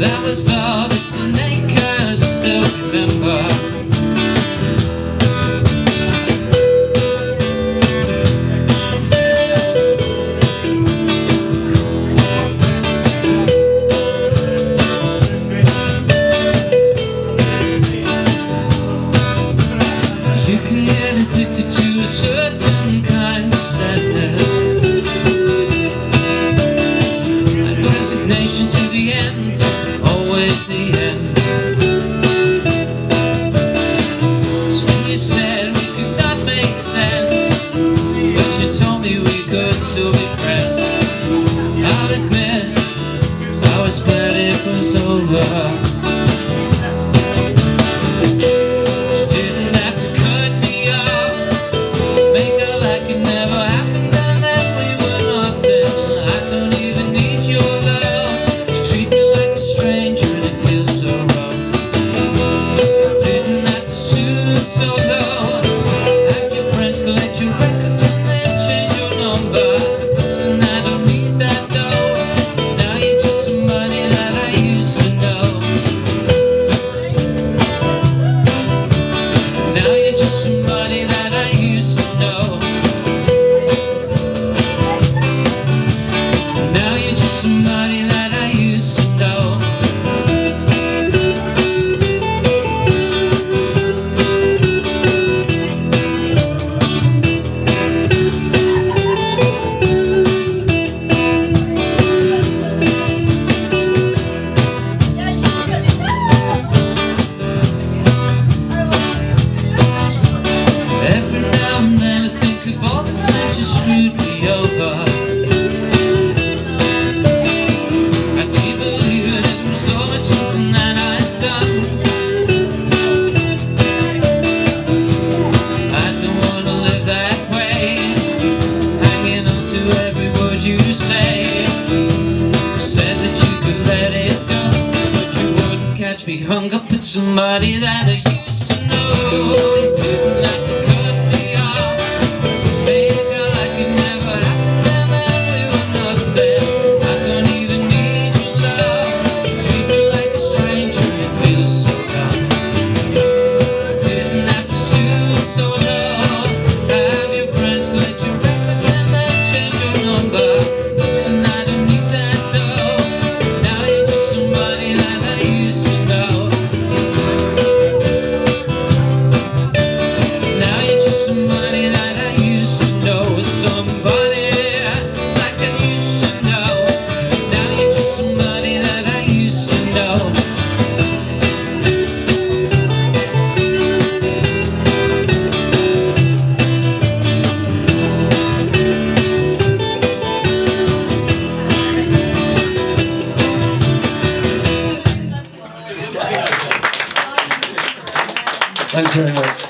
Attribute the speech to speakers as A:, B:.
A: That was love, it's an anchor still remember. always the end. So when you said we could not make sense, you told me we could still be friends, I admit I was glad it was over. hung up with somebody that I Thanks very much.